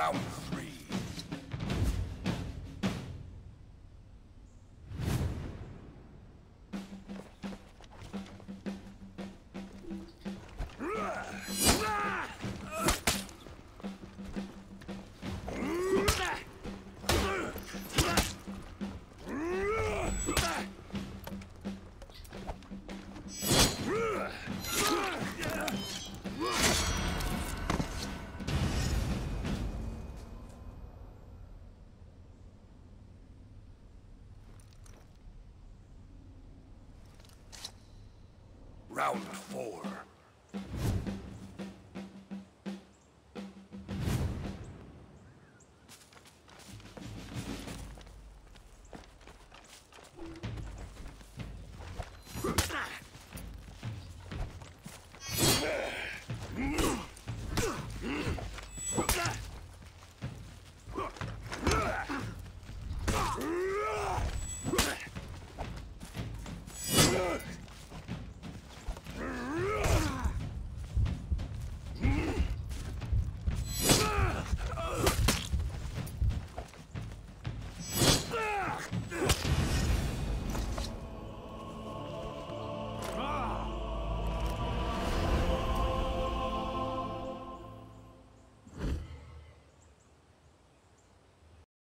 Round Round four.